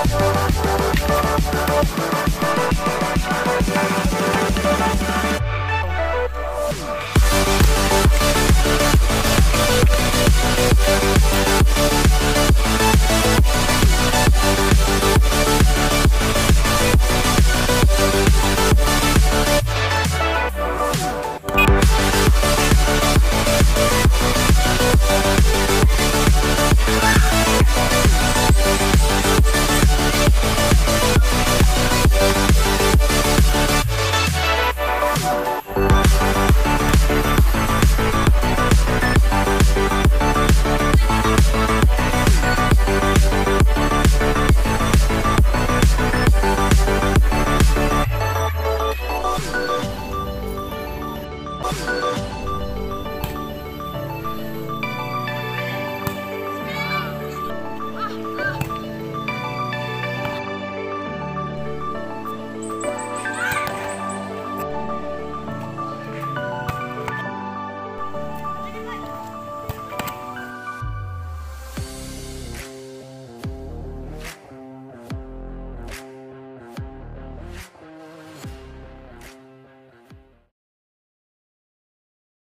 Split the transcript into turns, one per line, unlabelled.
Thank oh